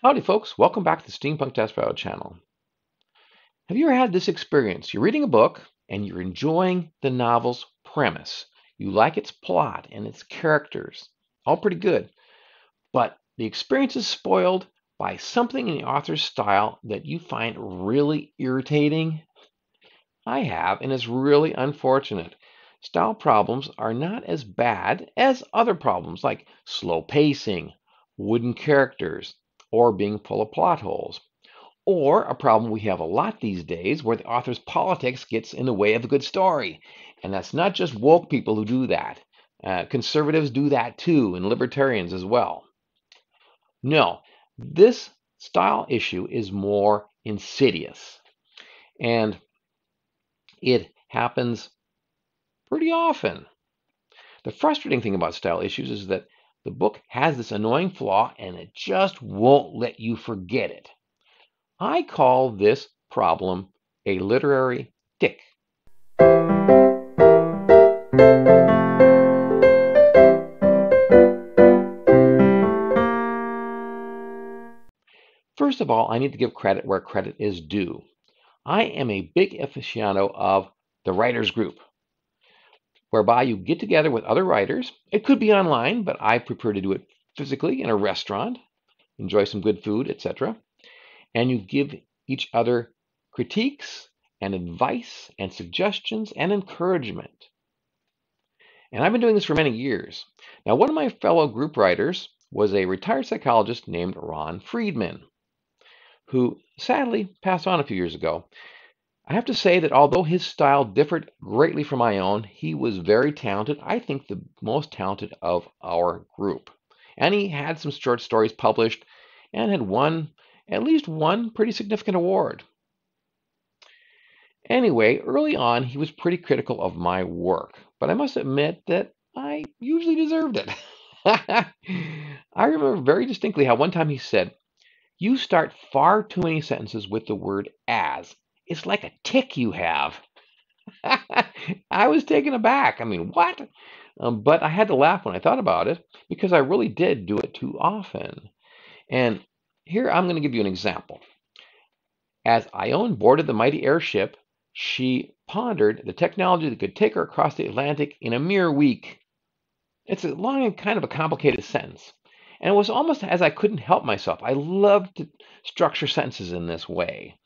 Howdy, folks. Welcome back to the Steampunk Desperado channel. Have you ever had this experience? You're reading a book and you're enjoying the novel's premise. You like its plot and its characters, all pretty good. But the experience is spoiled by something in the author's style that you find really irritating. I have, and it's really unfortunate. Style problems are not as bad as other problems like slow pacing, wooden characters, or being full of plot holes. Or a problem we have a lot these days where the author's politics gets in the way of a good story. And that's not just woke people who do that. Uh, conservatives do that too, and libertarians as well. No, this style issue is more insidious. And it happens pretty often. The frustrating thing about style issues is that the book has this annoying flaw and it just won't let you forget it. I call this problem a literary tic. First of all, I need to give credit where credit is due. I am a big aficionado of the writers group whereby you get together with other writers. It could be online, but I prefer to do it physically in a restaurant, enjoy some good food, etc. And you give each other critiques and advice and suggestions and encouragement. And I've been doing this for many years. Now, one of my fellow group writers was a retired psychologist named Ron Friedman, who sadly passed on a few years ago. I have to say that although his style differed greatly from my own, he was very talented. I think the most talented of our group. And he had some short stories published and had won at least one pretty significant award. Anyway, early on, he was pretty critical of my work, but I must admit that I usually deserved it. I remember very distinctly how one time he said, You start far too many sentences with the word as it's like a tic you have. I was taken aback. I mean, what? Um, but I had to laugh when I thought about it because I really did do it too often. And here I'm going to give you an example. As Ione boarded the mighty airship, she pondered the technology that could take her across the Atlantic in a mere week. It's a long and kind of a complicated sentence. And it was almost as I couldn't help myself. I love to structure sentences in this way.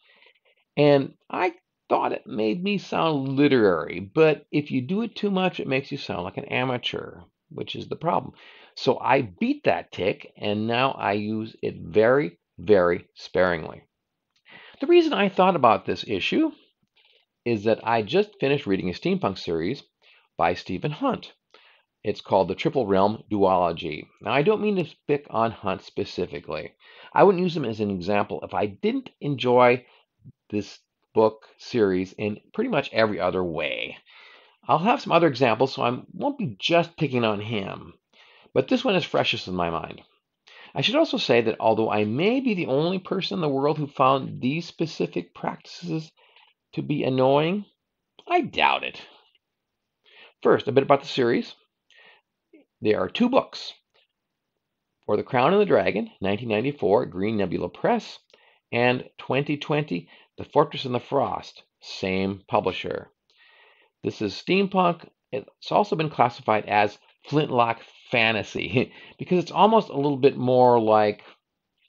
And I thought it made me sound literary, but if you do it too much, it makes you sound like an amateur, which is the problem. So I beat that tic, and now I use it very, very sparingly. The reason I thought about this issue is that I just finished reading a steampunk series by Stephen Hunt. It's called the Triple Realm Duology. Now, I don't mean to pick on Hunt specifically. I wouldn't use him as an example if I didn't enjoy this book series in pretty much every other way. I'll have some other examples, so I won't be just picking on him, but this one is freshest in my mind. I should also say that although I may be the only person in the world who found these specific practices to be annoying, I doubt it. First, a bit about the series. There are two books For the Crown and the Dragon, 1994, Green Nebula Press, and 2020, The Fortress in the Frost, same publisher. This is steampunk. It's also been classified as flintlock fantasy because it's almost a little bit more like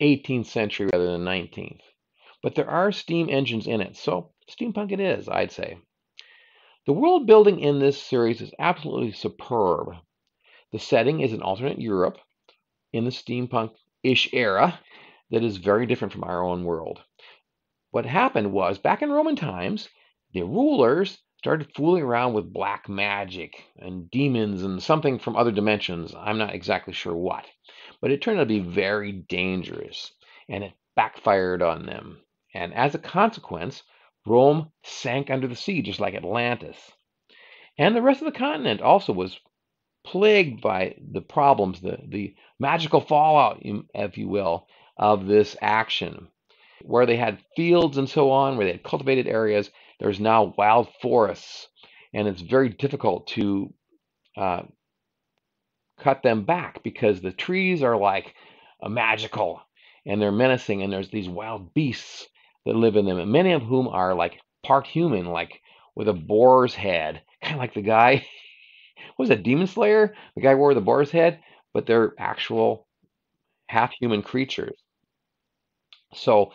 18th century rather than 19th. But there are steam engines in it, so steampunk it is, I'd say. The world building in this series is absolutely superb. The setting is an alternate Europe in the steampunk ish era that is very different from our own world. What happened was back in Roman times, the rulers started fooling around with black magic and demons and something from other dimensions. I'm not exactly sure what. But it turned out to be very dangerous and it backfired on them. And as a consequence, Rome sank under the sea just like Atlantis. And the rest of the continent also was plagued by the problems, the, the magical fallout, if you will, of this action where they had fields and so on, where they had cultivated areas, there's now wild forests, and it's very difficult to uh, cut them back because the trees are like magical, and they're menacing, and there's these wild beasts that live in them, and many of whom are like part human, like with a boar's head, kind of like the guy. was that Demon Slayer? The guy wore the boar's head, but they're actual half human creatures. So,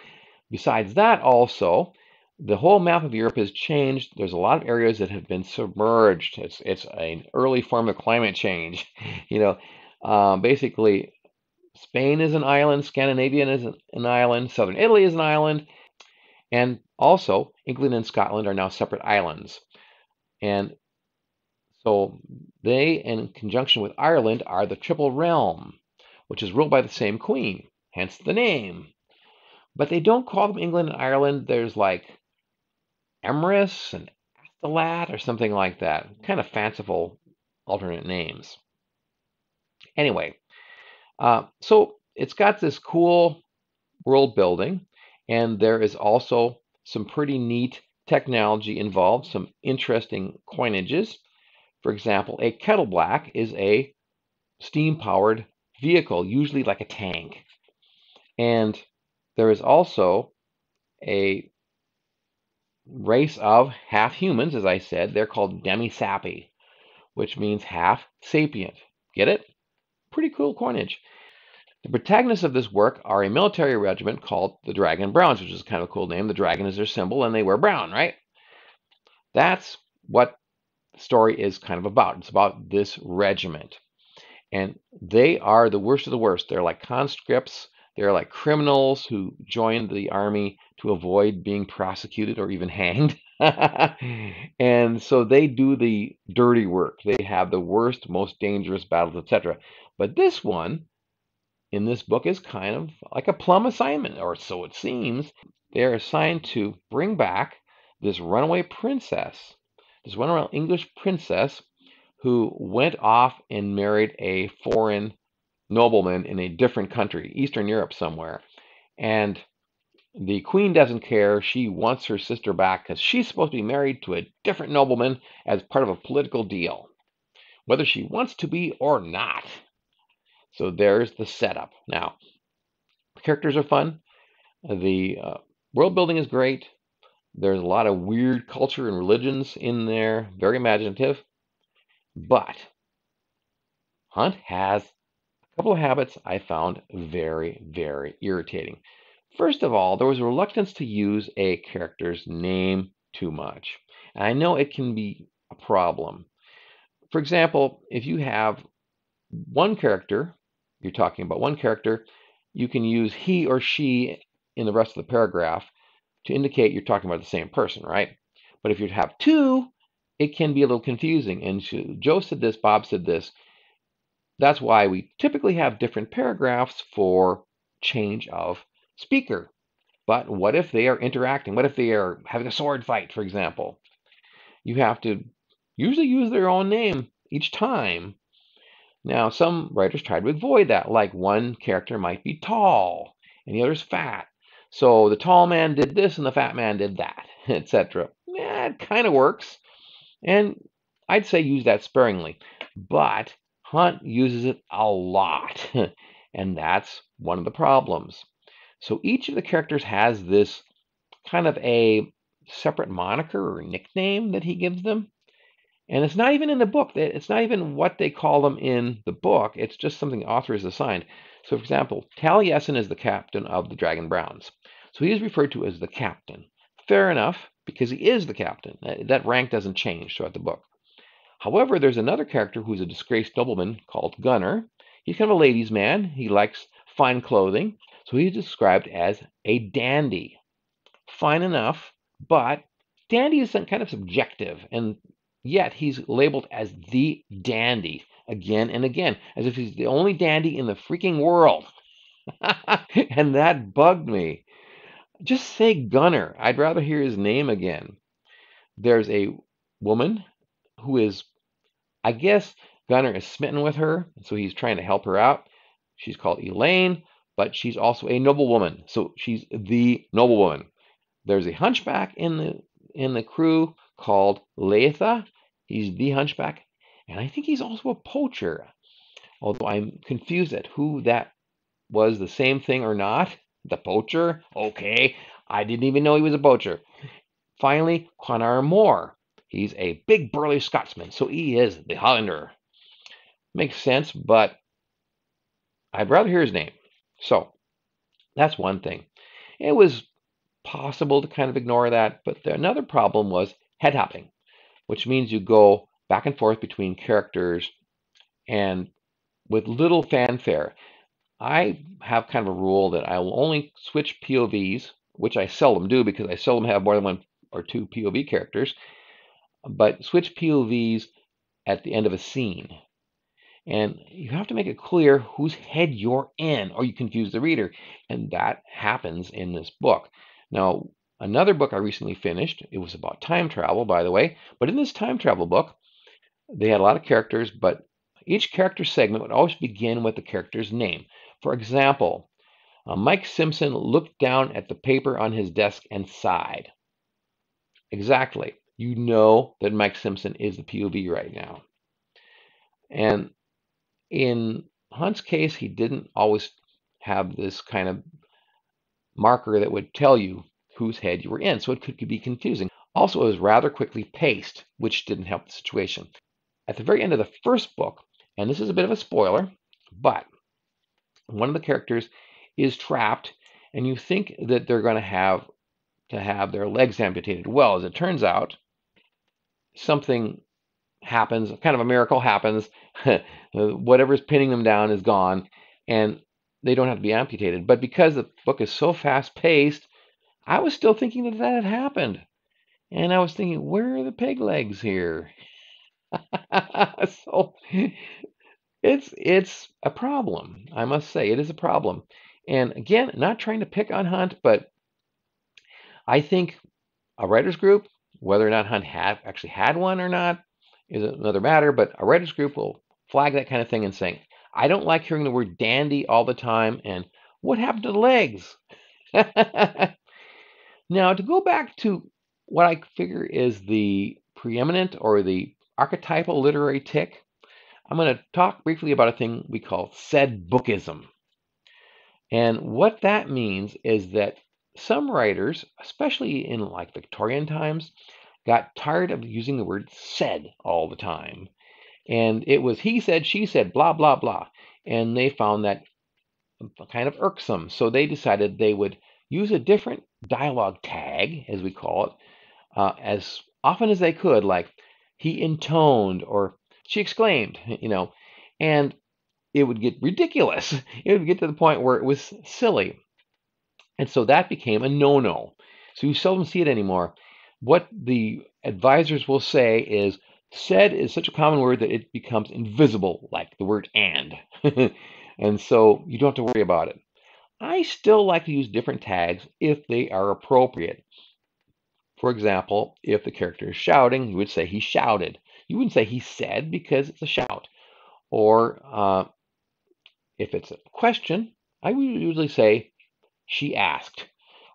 besides that, also, the whole map of Europe has changed. There's a lot of areas that have been submerged. It's it's an early form of climate change. You know, um, basically, Spain is an island, Scandinavia is an island, southern Italy is an island, and also England and Scotland are now separate islands. And so they, in conjunction with Ireland, are the Triple Realm, which is ruled by the same queen, hence the name. But they don't call them England and Ireland. There's like Emrys and Astolat or something like that. Kind of fanciful alternate names. Anyway, uh, so it's got this cool world building, and there is also some pretty neat technology involved, some interesting coinages. For example, a kettle black is a steam powered vehicle, usually like a tank. And there is also a race of half humans, as I said. They're called demi-sapi, which means half sapient. Get it? Pretty cool coinage. The protagonists of this work are a military regiment called the Dragon Browns, which is kind of a cool name. The dragon is their symbol, and they wear brown, right? That's what the story is kind of about. It's about this regiment. And they are the worst of the worst. They're like conscripts they're like criminals who joined the army to avoid being prosecuted or even hanged. and so they do the dirty work. They have the worst, most dangerous battles, etc. But this one in this book is kind of like a plum assignment, or so it seems. They're assigned to bring back this runaway princess, this runaway English princess who went off and married a foreign nobleman in a different country, Eastern Europe somewhere. And the queen doesn't care. She wants her sister back because she's supposed to be married to a different nobleman as part of a political deal, whether she wants to be or not. So there's the setup. Now, the characters are fun. The uh, world building is great. There's a lot of weird culture and religions in there, very imaginative. But Hunt has couple of habits I found very, very irritating. First of all, there was a reluctance to use a character's name too much. And I know it can be a problem. For example, if you have one character, you're talking about one character, you can use he or she in the rest of the paragraph to indicate you're talking about the same person, right? But if you have two, it can be a little confusing. And Joe said this, Bob said this. That's why we typically have different paragraphs for change of speaker. But what if they are interacting? What if they are having a sword fight, for example? You have to usually use their own name each time. Now, some writers try to avoid that, like one character might be tall and the other's fat. So the tall man did this and the fat man did that, etc. Yeah, it kind of works. And I'd say use that sparingly. But Hunt uses it a lot, and that's one of the problems. So each of the characters has this kind of a separate moniker or nickname that he gives them. And it's not even in the book. It's not even what they call them in the book. It's just something the author has assigned. So, for example, Taliesin is the captain of the Dragon Browns. So he is referred to as the captain. Fair enough, because he is the captain. That rank doesn't change throughout the book. However, there's another character who's a disgraced nobleman called Gunner. He's kind of a ladies' man. He likes fine clothing, so he's described as a dandy. Fine enough, but dandy is kind of subjective, and yet he's labeled as the dandy again and again, as if he's the only dandy in the freaking world. and that bugged me. Just say Gunner. I'd rather hear his name again. There's a woman who is, I guess, Gunnar is smitten with her, so he's trying to help her out. She's called Elaine, but she's also a noblewoman, so she's the noblewoman. There's a hunchback in the in the crew called Leitha. He's the hunchback, and I think he's also a poacher. Although I'm confused at who that was the same thing or not. The poacher? Okay, I didn't even know he was a poacher. Finally, Quannar Mor. He's a big burly Scotsman, so he is the Hollander. Makes sense, but I'd rather hear his name. So that's one thing. It was possible to kind of ignore that, but the, another problem was head hopping, which means you go back and forth between characters and with little fanfare. I have kind of a rule that I will only switch POVs, which I seldom do because I seldom have more than one or two POV characters, but switch POVs at the end of a scene. And you have to make it clear whose head you're in, or you confuse the reader. And that happens in this book. Now, another book I recently finished, it was about time travel, by the way, but in this time travel book, they had a lot of characters, but each character segment would always begin with the character's name. For example, uh, Mike Simpson looked down at the paper on his desk and sighed. Exactly. You know that Mike Simpson is the POV right now. And in Hunt's case, he didn't always have this kind of marker that would tell you whose head you were in, so it could be confusing. Also, it was rather quickly paced, which didn't help the situation. At the very end of the first book, and this is a bit of a spoiler, but one of the characters is trapped, and you think that they're going to have to have their legs amputated. Well, as it turns out, something happens, kind of a miracle happens. Uh, whatever's pinning them down is gone, and they don't have to be amputated. But because the book is so fast paced, I was still thinking that that had happened. And I was thinking, where are the peg legs here? so it's it's a problem. I must say it is a problem. And again, not trying to pick on Hunt, but I think a writers group, whether or not Hunt had actually had one or not, is another matter. But a writers group will flag that kind of thing and saying, I don't like hearing the word dandy all the time. And what happened to the legs? now, to go back to what I figure is the preeminent or the archetypal literary tic, I'm going to talk briefly about a thing we call said bookism. And what that means is that some writers, especially in like Victorian times, got tired of using the word said all the time. And it was he said, she said, blah, blah, blah. And they found that kind of irksome. So they decided they would use a different dialogue tag, as we call it, uh, as often as they could, like he intoned or she exclaimed, you know, and it would get ridiculous. It would get to the point where it was silly. And so that became a no no. So you seldom see it anymore. What the advisors will say is said is such a common word that it becomes invisible, like the word and. and so you don't have to worry about it. I still like to use different tags if they are appropriate. For example, if the character is shouting, you would say he shouted. You wouldn't say he said because it's a shout. Or uh, if it's a question, I would usually say she asked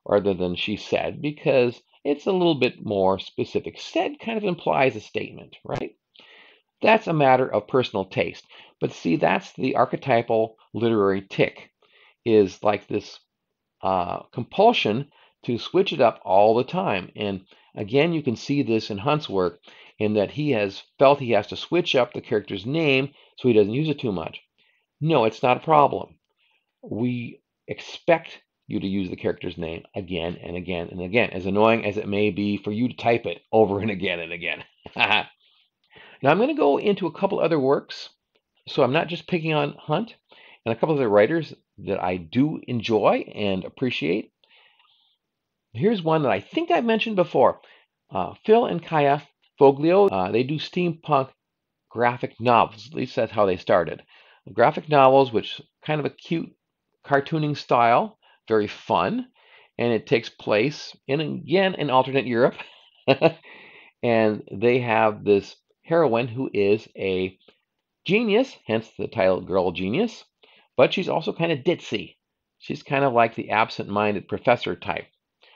rather than she said because it's a little bit more specific. Said kind of implies a statement, right? That's a matter of personal taste. But see, that's the archetypal literary tic, is like this uh, compulsion to switch it up all the time. And again, you can see this in Hunt's work in that he has felt he has to switch up the character's name so he doesn't use it too much. No, it's not a problem. We expect you to use the character's name again and again and again, as annoying as it may be for you to type it over and again and again. now, I'm going to go into a couple other works. So I'm not just picking on Hunt and a couple of the writers that I do enjoy and appreciate. Here's one that I think I've mentioned before. Uh, Phil and Kaja Foglio, uh, they do steampunk graphic novels. At least that's how they started. Graphic novels, which kind of a cute cartooning style, very fun, and it takes place in again in alternate Europe. and they have this heroine who is a genius, hence the title Girl Genius, but she's also kind of ditzy. She's kind of like the absent minded professor type,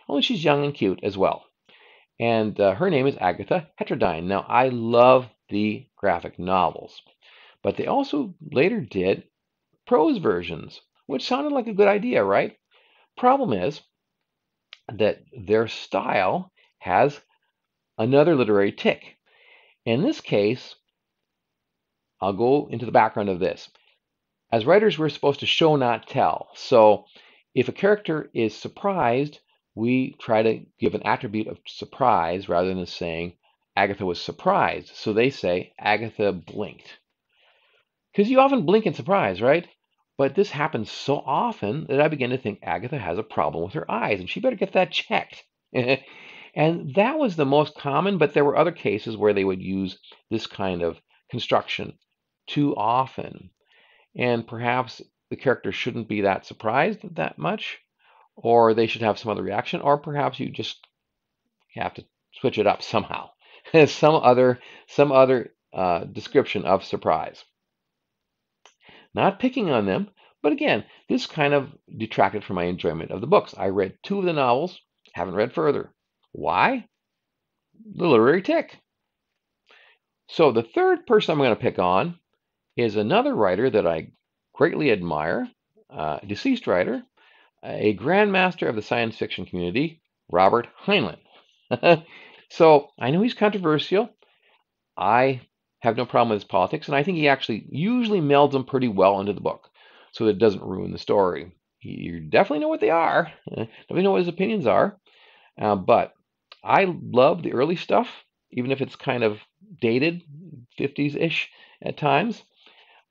only she's young and cute as well and uh, her name is Agatha Heterodyne. Now, I love the graphic novels, but they also later did prose versions which sounded like a good idea, right? Problem is that their style has another literary tic. In this case, I'll go into the background of this. As writers, we're supposed to show, not tell. So if a character is surprised, we try to give an attribute of surprise rather than saying Agatha was surprised. So they say Agatha blinked. Because you often blink in surprise, right? But this happens so often that I begin to think Agatha has a problem with her eyes and she better get that checked. and that was the most common, but there were other cases where they would use this kind of construction too often. And perhaps the character shouldn't be that surprised that much, or they should have some other reaction, or perhaps you just have to switch it up somehow. some other some other uh, description of surprise. Not picking on them, but again, this kind of detracted from my enjoyment of the books. I read two of the novels, haven't read further. Why? The literary tic. So the third person I'm going to pick on is another writer that I greatly admire, uh, deceased writer, a grandmaster of the science fiction community, Robert Heinlein. so I know he's controversial. I have no problem with his politics, and I think he actually usually melds them pretty well into the book, so that it doesn't ruin the story. You definitely know what they are. Definitely know what his opinions are. Uh, but I love the early stuff, even if it's kind of dated, 50s-ish at times.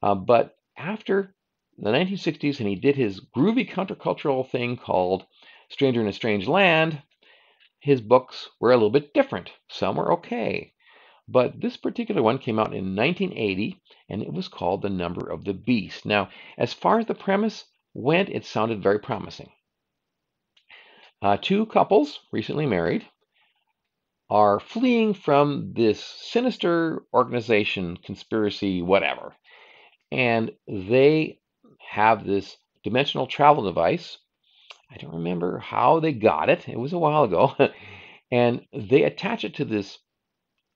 Uh, but after the 1960s, and he did his groovy countercultural thing called Stranger in a Strange Land, his books were a little bit different. Some were okay. But this particular one came out in 1980, and it was called The Number of the Beast. Now, as far as the premise went, it sounded very promising. Uh, two couples, recently married, are fleeing from this sinister organization, conspiracy, whatever. And they have this dimensional travel device. I don't remember how they got it, it was a while ago. and they attach it to this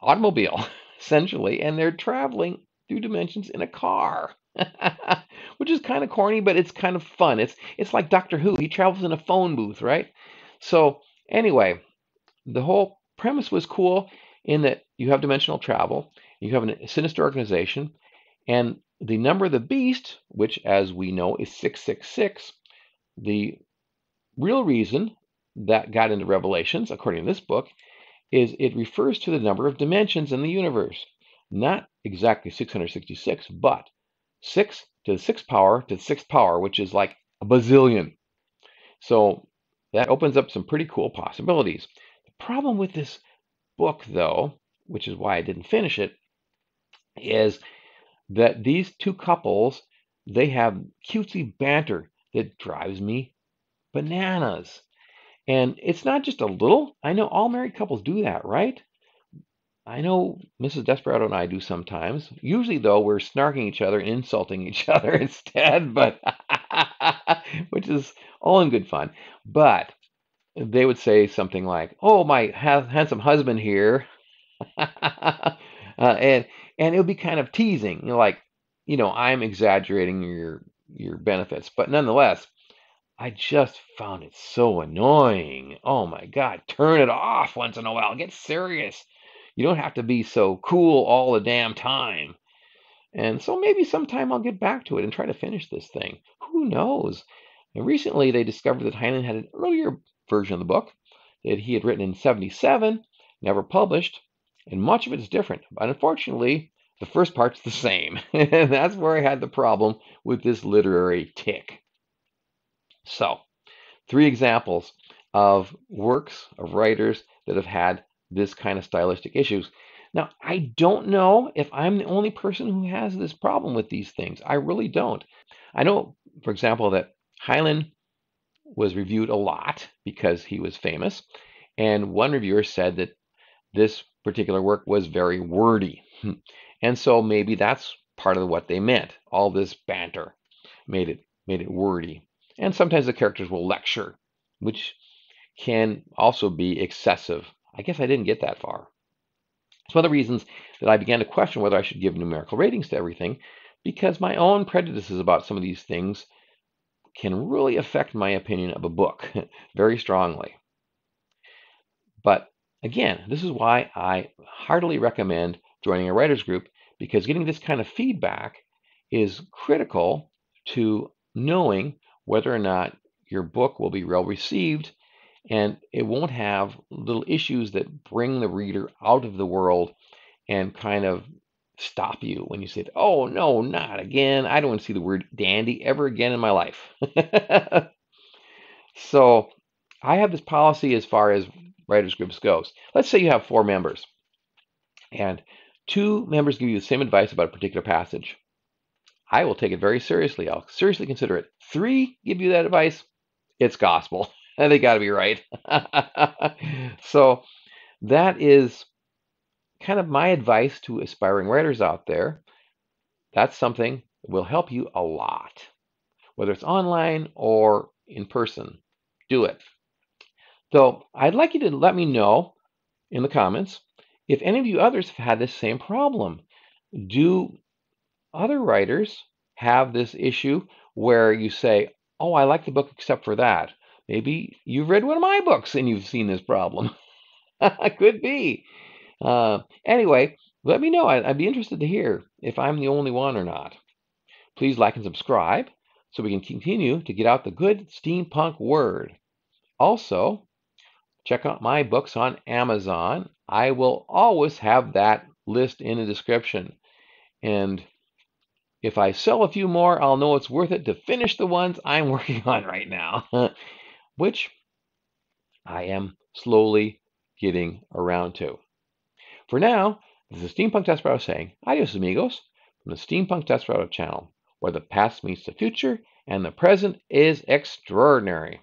automobile, essentially, and they're traveling through dimensions in a car. Which is kind of corny, but it's kind of fun. It's it's like Doctor Who. He travels in a phone booth, right? So anyway, the whole premise was cool in that you have dimensional travel, you have a sinister organization, and the number of the beast, which as we know is 666, the real reason that got into Revelations, according to this book, is it refers to the number of dimensions in the universe. Not exactly 666, but 6 to the 6th power to the 6th power, which is like a bazillion. So that opens up some pretty cool possibilities. The problem with this book, though, which is why I didn't finish it, is that these two couples they have cutesy banter that drives me bananas. And it's not just a little. I know all married couples do that, right? I know Mrs. Desperado and I do sometimes. Usually, though, we're snarking each other and insulting each other instead, but which is all in good fun. But they would say something like, "Oh, my ha- handsome husband here," uh, and and it would be kind of teasing, you know, like, you know, I'm exaggerating your your benefits, but nonetheless, I just found it so annoying. Oh my God, turn it off once in a while. Get serious. You don't have to be so cool all the damn time. And so maybe sometime I'll get back to it and try to finish this thing. Who knows? And recently they discovered that Heinlein had an earlier version of the book that he had written in 77, never published, and much of it is different. But unfortunately, the first part's the same. and that's where I had the problem with this literary tic. So, three examples of works of writers that have had this kind of stylistic issues. Now, I don't know if I'm the only person who has this problem with these things. I really don't. I know, for example, that Heinlein was reviewed a lot because he was famous, and one reviewer said that this particular work was very wordy. Hmm. And so maybe that's part of what they meant. All this banter made it made it wordy. And sometimes the characters will lecture, which can also be excessive. I guess I didn't get that far. It's one of the reasons that I began to question whether I should give numerical ratings to everything, because my own prejudices about some of these things can really affect my opinion of a book very strongly. But again, this is why I heartily recommend joining a writer's group because getting this kind of feedback is critical to knowing whether or not your book will be well received and it won't have little issues that bring the reader out of the world and kind of stop you when you say, Oh, no, not again. I don't want to see the word dandy ever again in my life. so I have this policy as far as writers groups goes. Let's say you have four members and two members give you the same advice about a particular passage. I will take it very seriously. I'll seriously consider it. Three give you that advice, it's gospel. And they got to be right. so that is kind of my advice to aspiring writers out there. That's something that will help you a lot, whether it's online or in person. Do it. So I'd like you to let me know in the comments if any of you others have had this same problem. Do other writers have this issue where you say, Oh, I like the book except for that? Maybe you've read one of my books and you've seen this problem. Could be. Uh, anyway, let me know. I, I'd be interested to hear if I'm the only one or not. Please like and subscribe so we can continue to get out the good steampunk word. Also, check out my books on Amazon. I will always have that list in the description. And if I sell a few more, I'll know it's worth it to finish the ones I'm working on right now. which I am slowly getting around to. For now, this is Steampunk Desperado saying adios amigos from the Steampunk Desperado channel, where the past meets the future and the present is extraordinary.